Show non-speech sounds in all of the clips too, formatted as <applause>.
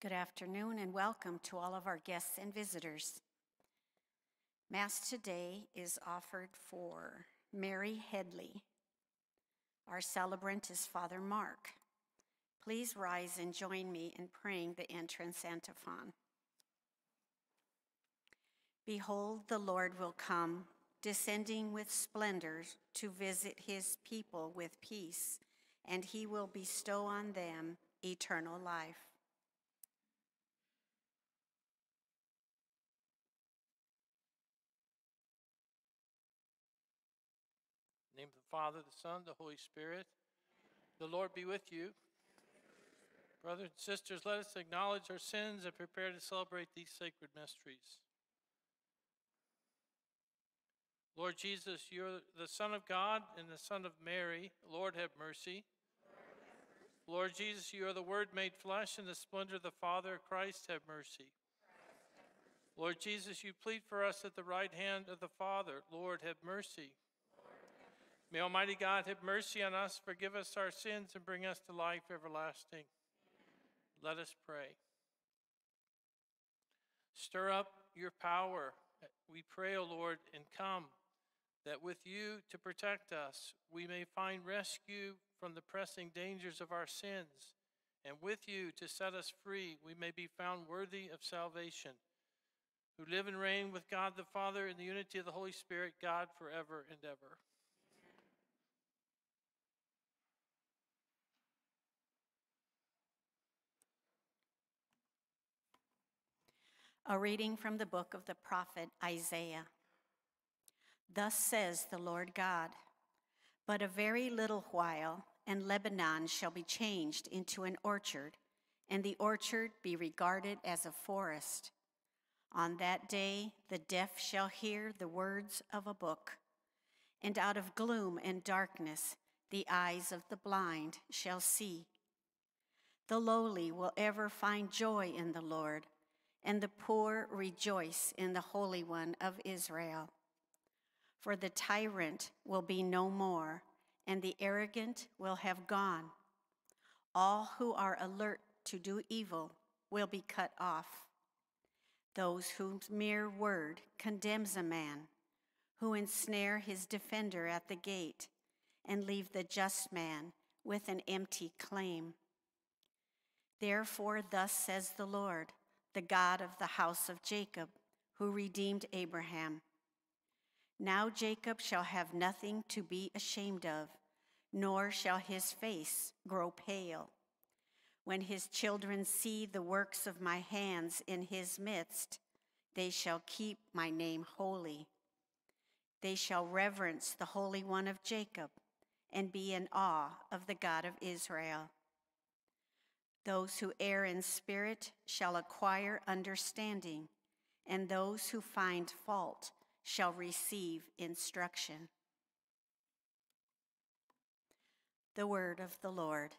Good afternoon and welcome to all of our guests and visitors. Mass today is offered for Mary Headley. Our celebrant is Father Mark. Please rise and join me in praying the entrance antiphon. Behold, the Lord will come, descending with splendor to visit his people with peace, and he will bestow on them eternal life. Father, the Son, the Holy Spirit. The Lord be with you. Brothers and sisters, let us acknowledge our sins and prepare to celebrate these sacred mysteries. Lord Jesus, you're the Son of God and the Son of Mary. Lord, have mercy. Lord Jesus, you are the Word made flesh and the splendor of the Father. Christ, have mercy. Lord Jesus, you plead for us at the right hand of the Father. Lord, have mercy. May Almighty God have mercy on us, forgive us our sins, and bring us to life everlasting. Let us pray. Stir up your power, we pray, O Lord, and come, that with you to protect us, we may find rescue from the pressing dangers of our sins, and with you to set us free, we may be found worthy of salvation, who live and reign with God the Father in the unity of the Holy Spirit, God forever and ever. A reading from the book of the prophet Isaiah. Thus says the Lord God But a very little while, and Lebanon shall be changed into an orchard, and the orchard be regarded as a forest. On that day, the deaf shall hear the words of a book, and out of gloom and darkness, the eyes of the blind shall see. The lowly will ever find joy in the Lord and the poor rejoice in the Holy One of Israel. For the tyrant will be no more, and the arrogant will have gone. All who are alert to do evil will be cut off. Those whose mere word condemns a man, who ensnare his defender at the gate, and leave the just man with an empty claim. Therefore, thus says the Lord the God of the house of Jacob, who redeemed Abraham. Now Jacob shall have nothing to be ashamed of, nor shall his face grow pale. When his children see the works of my hands in his midst, they shall keep my name holy. They shall reverence the Holy One of Jacob and be in awe of the God of Israel. Those who err in spirit shall acquire understanding, and those who find fault shall receive instruction. The word of the Lord.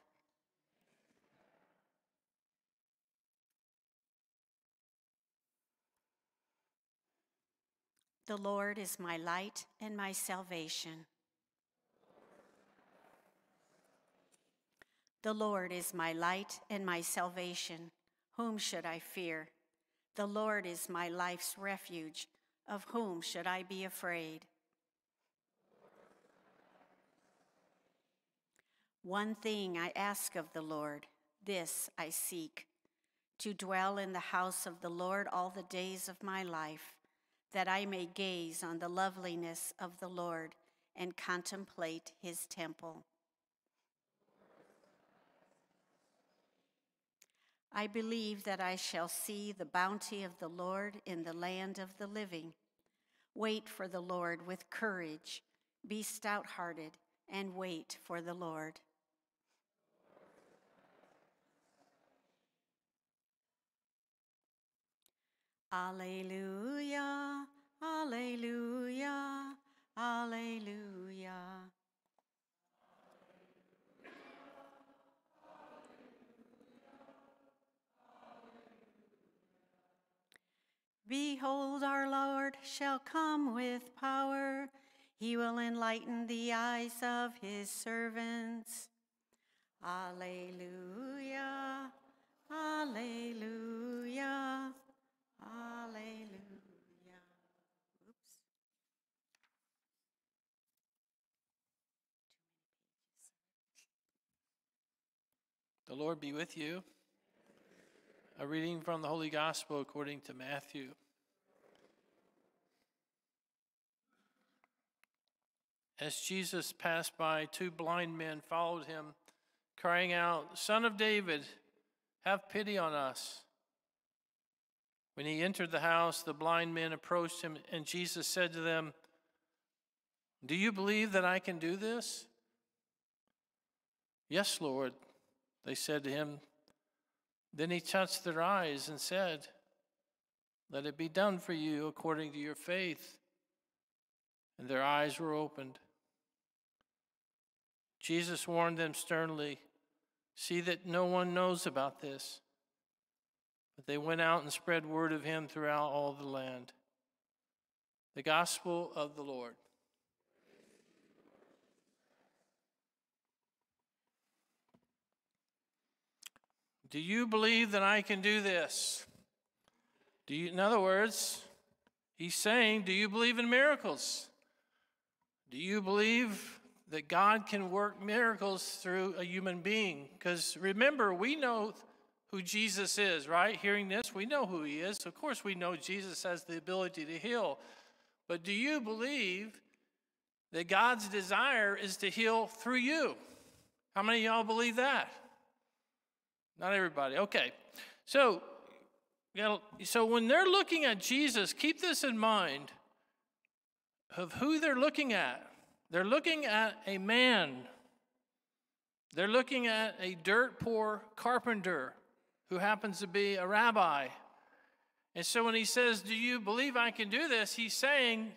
The Lord is my light and my salvation. The Lord is my light and my salvation. Whom should I fear? The Lord is my life's refuge. Of whom should I be afraid? One thing I ask of the Lord, this I seek to dwell in the house of the Lord all the days of my life, that I may gaze on the loveliness of the Lord and contemplate his temple. I believe that I shall see the bounty of the Lord in the land of the living. Wait for the Lord with courage. Be stout hearted and wait for the Lord. Alleluia, Alleluia, Alleluia. Behold, our Lord shall come with power. He will enlighten the eyes of his servants. Alleluia, Alleluia. Alleluia. Oops. The Lord be with you. A reading from the Holy Gospel according to Matthew. As Jesus passed by, two blind men followed him, crying out, Son of David, have pity on us. When he entered the house, the blind men approached him, and Jesus said to them, Do you believe that I can do this? Yes, Lord, they said to him. Then he touched their eyes and said, Let it be done for you according to your faith. And their eyes were opened. Jesus warned them sternly See that no one knows about this. But they went out and spread word of him throughout all the land. The gospel of the Lord. Do you believe that I can do this? Do you, in other words, he's saying, Do you believe in miracles? Do you believe that God can work miracles through a human being? Because remember, we know who Jesus is, right? Hearing this, we know who he is. Of course, we know Jesus has the ability to heal. But do you believe that God's desire is to heal through you? How many of y'all believe that? Not everybody. Okay. So, so when they're looking at Jesus, keep this in mind of who they're looking at. They're looking at a man. They're looking at a dirt poor carpenter who happens to be a rabbi. And so when he says, Do you believe I can do this? He's saying,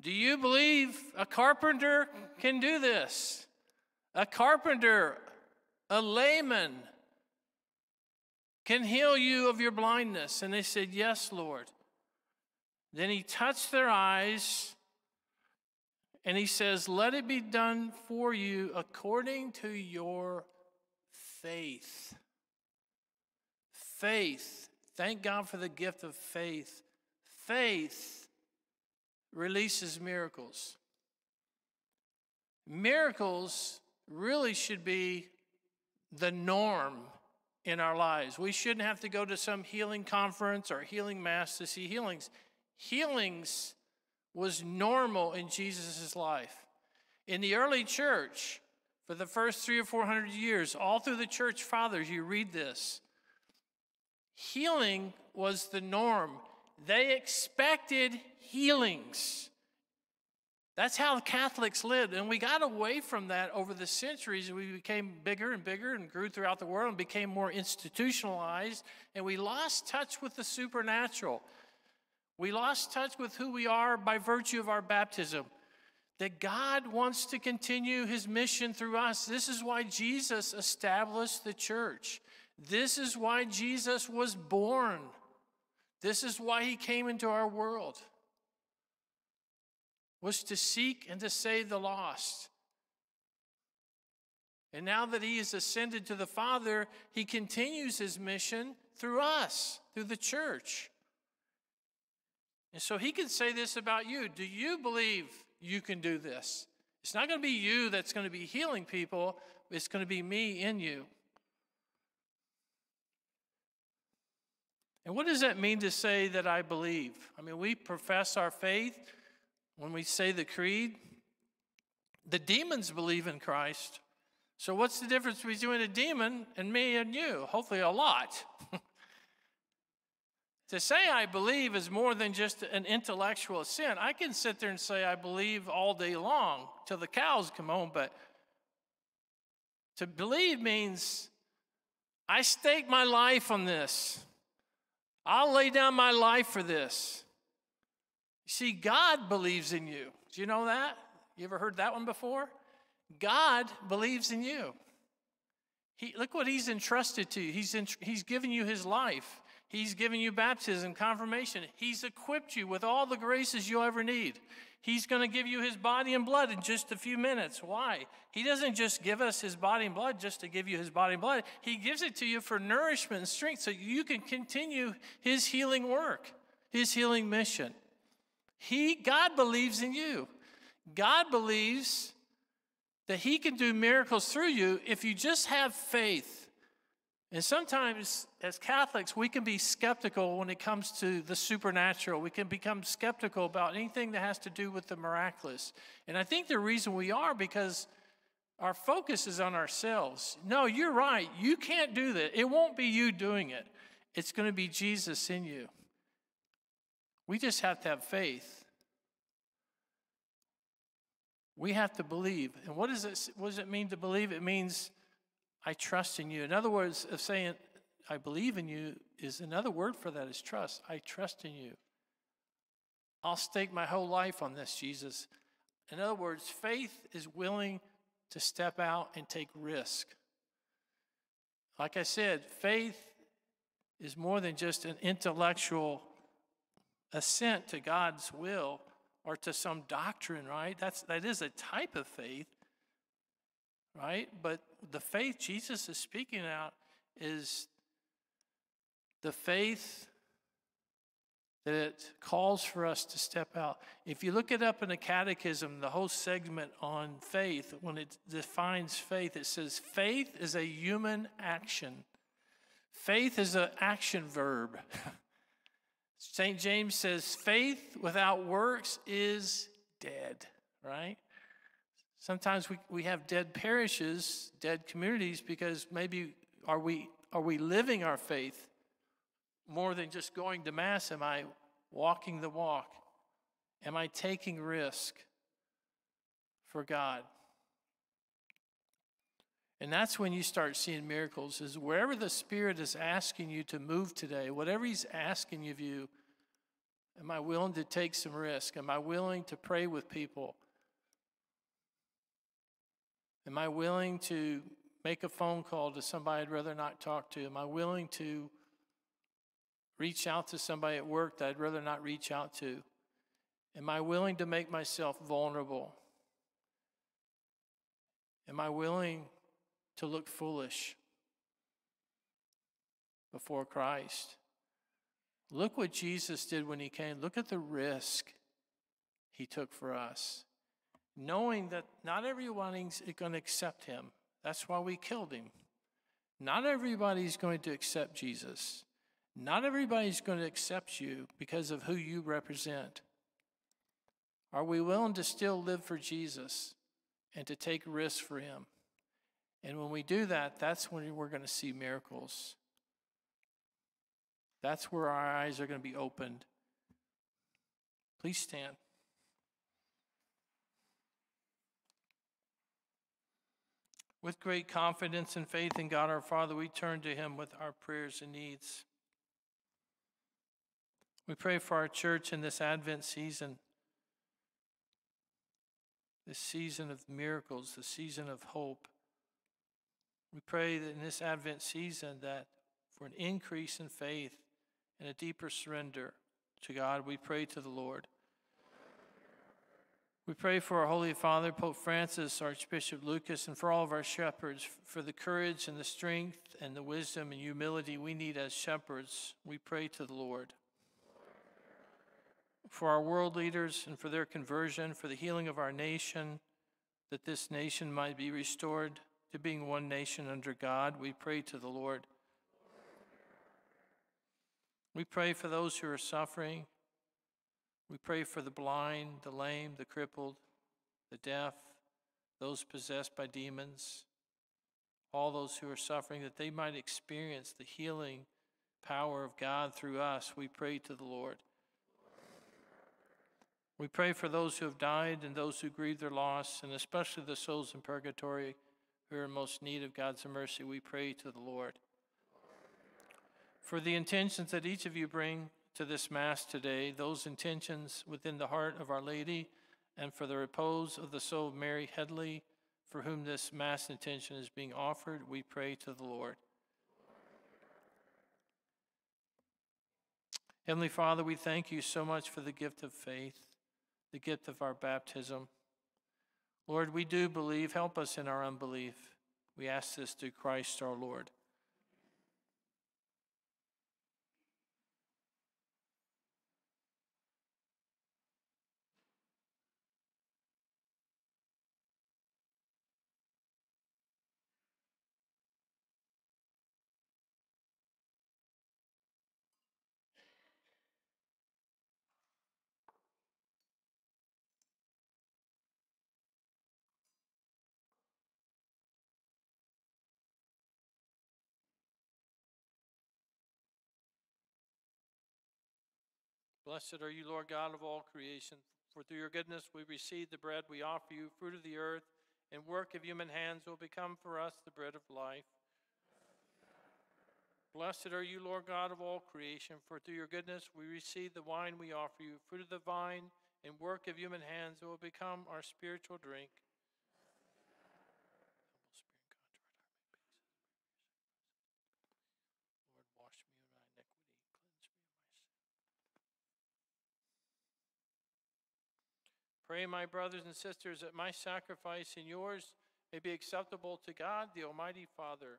Do you believe a carpenter can do this? A carpenter, a layman, can heal you of your blindness. And they said, Yes, Lord. Then he touched their eyes and he says, Let it be done for you according to your faith. Faith. Thank God for the gift of faith. Faith releases miracles. Miracles really should be the norm in our lives. We shouldn't have to go to some healing conference or healing mass to see healings. Healings was normal in Jesus' life. In the early church, for the first three or four hundred years, all through the church fathers, you read this. Healing was the norm. They expected healings. That's how the Catholics lived. And we got away from that over the centuries. We became bigger and bigger and grew throughout the world and became more institutionalized. And we lost touch with the supernatural. We lost touch with who we are by virtue of our baptism. That God wants to continue his mission through us. This is why Jesus established the church. This is why Jesus was born. This is why he came into our world was to seek and to save the lost. And now that he has ascended to the Father, he continues his mission through us, through the church. And so he can say this about you Do you believe you can do this? It's not going to be you that's going to be healing people, it's going to be me in you. And what does that mean to say that I believe? I mean, we profess our faith, when we say the creed, the demons believe in Christ. So, what's the difference between a demon and me and you? Hopefully, a lot. <laughs> to say I believe is more than just an intellectual assent. I can sit there and say I believe all day long till the cows come home, but to believe means I stake my life on this. I'll lay down my life for this. See, God believes in you. Do you know that? You ever heard that one before? God believes in you. He, look what He's entrusted to you. He's, in, he's given you His life. He's given you baptism, confirmation. He's equipped you with all the graces you'll ever need. He's going to give you his body and blood in just a few minutes. Why? He doesn't just give us his body and blood just to give you his body and blood. He gives it to you for nourishment and strength so you can continue his healing work, his healing mission. He God believes in you. God believes that he can do miracles through you if you just have faith. And sometimes, as Catholics, we can be skeptical when it comes to the supernatural. We can become skeptical about anything that has to do with the miraculous. And I think the reason we are because our focus is on ourselves. No, you're right. You can't do that. It won't be you doing it, it's going to be Jesus in you. We just have to have faith. We have to believe. And it, what does it mean to believe? It means I trust in you. In other words, of saying I believe in you is another word for that is trust. I trust in you. I'll stake my whole life on this, Jesus. In other words, faith is willing to step out and take risk. Like I said, faith is more than just an intellectual assent to God's will or to some doctrine, right? That's that is a type of faith, right? But the faith Jesus is speaking out is the faith that it calls for us to step out. If you look it up in the catechism, the whole segment on faith, when it defines faith, it says faith is a human action. Faith is an action verb. <laughs> St. James says faith without works is dead, right? Sometimes we, we have dead parishes, dead communities, because maybe are we, are we living our faith more than just going to Mass? Am I walking the walk? Am I taking risk for God? And that's when you start seeing miracles is wherever the Spirit is asking you to move today, whatever He's asking of you, am I willing to take some risk? Am I willing to pray with people? Am I willing to make a phone call to somebody I'd rather not talk to? Am I willing to reach out to somebody at work that I'd rather not reach out to? Am I willing to make myself vulnerable? Am I willing to look foolish before Christ? Look what Jesus did when he came. Look at the risk he took for us knowing that not everybody's going to accept him. That's why we killed him. Not everybody's going to accept Jesus. Not everybody's going to accept you because of who you represent. Are we willing to still live for Jesus and to take risks for him? And when we do that, that's when we're going to see miracles. That's where our eyes are going to be opened. Please stand. With great confidence and faith in God our Father, we turn to Him with our prayers and needs. We pray for our church in this Advent season, this season of miracles, the season of hope. We pray that in this Advent season that for an increase in faith and a deeper surrender to God, we pray to the Lord. We pray for our Holy Father, Pope Francis, Archbishop Lucas, and for all of our shepherds, for the courage and the strength and the wisdom and humility we need as shepherds. We pray to the Lord. For our world leaders and for their conversion, for the healing of our nation, that this nation might be restored to being one nation under God, we pray to the Lord. We pray for those who are suffering we pray for the blind, the lame, the crippled, the deaf, those possessed by demons, all those who are suffering, that they might experience the healing power of God through us. We pray to the Lord. We pray for those who have died and those who grieve their loss, and especially the souls in purgatory who are in most need of God's mercy. We pray to the Lord. For the intentions that each of you bring to this Mass today those intentions within the heart of Our Lady and for the repose of the soul of Mary Headley, for whom this Mass intention is being offered, we pray to the Lord. Heavenly Father, we thank you so much for the gift of faith, the gift of our baptism. Lord, we do believe. Help us in our unbelief. We ask this through Christ our Lord. Blessed are you, Lord God of all creation, for through your goodness we receive the bread we offer you, fruit of the earth, and work of human hands will become for us the bread of life. Blessed are you, Lord God of all creation, for through your goodness we receive the wine we offer you, fruit of the vine, and work of human hands will become our spiritual drink. Lord, wash me of my iniquity, cleanse me of my sin. Pray, my brothers and sisters, that my sacrifice and yours may be acceptable to God, the Almighty Father.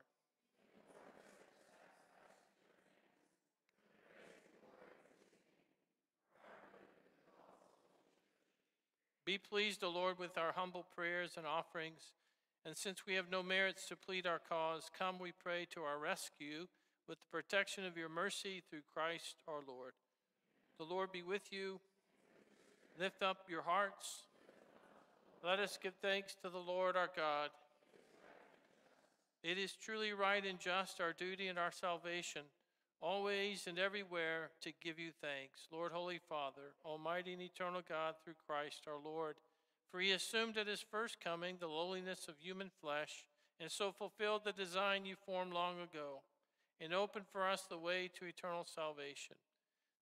Be pleased, O Lord, with our humble prayers and offerings. And since we have no merits to plead our cause, come, we pray, to our rescue with the protection of your mercy through Christ our Lord. The Lord be with you. Lift up your hearts. Let us give thanks to the Lord our God. It is truly right and just, our duty and our salvation, always and everywhere to give you thanks, Lord, Holy Father, Almighty and eternal God, through Christ our Lord. For he assumed at his first coming the lowliness of human flesh, and so fulfilled the design you formed long ago, and opened for us the way to eternal salvation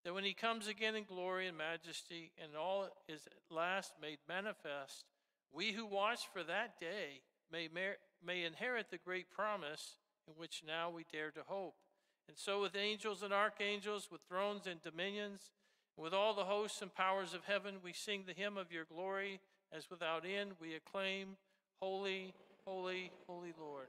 that when he comes again in glory and majesty and all is at last made manifest, we who watch for that day may, mer- may inherit the great promise in which now we dare to hope. And so, with angels and archangels, with thrones and dominions, and with all the hosts and powers of heaven, we sing the hymn of your glory, as without end we acclaim, Holy, holy, holy Lord.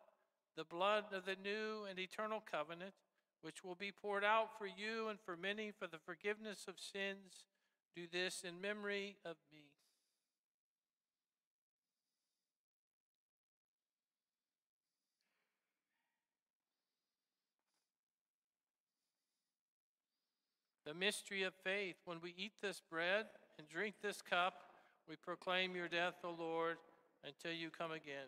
the blood of the new and eternal covenant, which will be poured out for you and for many for the forgiveness of sins. Do this in memory of me. The mystery of faith. When we eat this bread and drink this cup, we proclaim your death, O Lord, until you come again.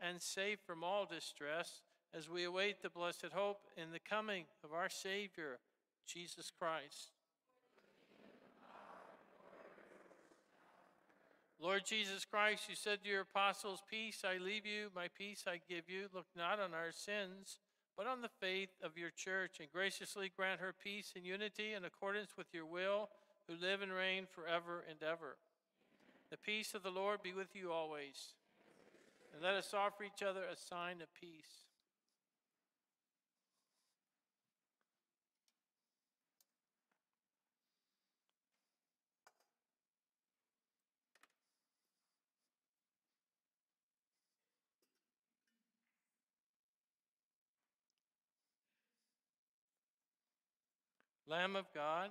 and safe from all distress as we await the blessed hope in the coming of our Savior, Jesus Christ. Lord Jesus Christ, you said to your apostles, Peace I leave you, my peace I give you. Look not on our sins, but on the faith of your church, and graciously grant her peace and unity in accordance with your will, who live and reign forever and ever. The peace of the Lord be with you always. And let us offer each other a sign of peace. Lamb of God,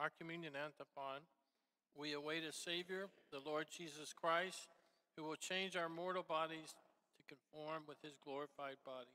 Our communion antiphon. We await a Savior, the Lord Jesus Christ, who will change our mortal bodies to conform with his glorified body.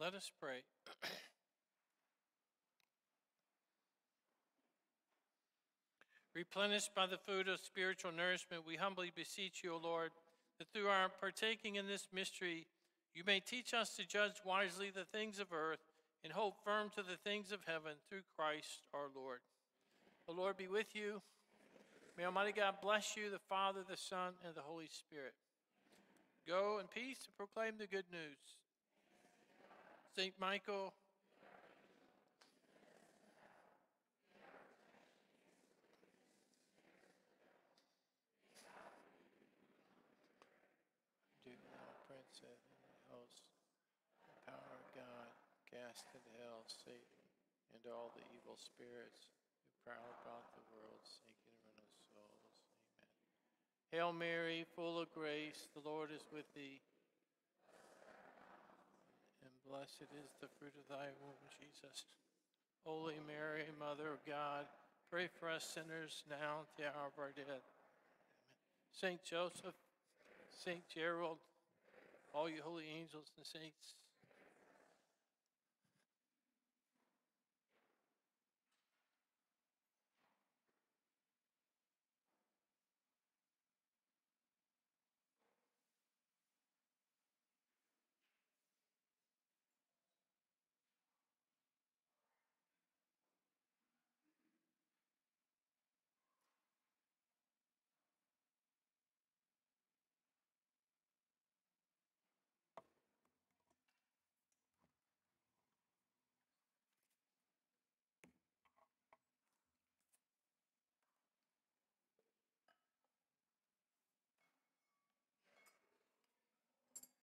Let us pray. <clears throat> Replenished by the food of spiritual nourishment, we humbly beseech you, O Lord, that through our partaking in this mystery, you may teach us to judge wisely the things of earth and hold firm to the things of heaven through Christ our Lord. The Lord be with you. May Almighty God bless you, the Father, the Son, and the Holy Spirit. Go in peace and proclaim the good news. St. Michael, do thou, Prince of the host, the power of God, cast into hell Satan and all the evil spirits who prowl about the world seeking run of souls. Amen. Hail Mary, full of grace, the Lord is with thee. Blessed is the fruit of thy womb, Jesus. Holy Mary, Mother of God, pray for us sinners now and the hour of our death. Saint Joseph, Saint Gerald, all you holy angels and saints,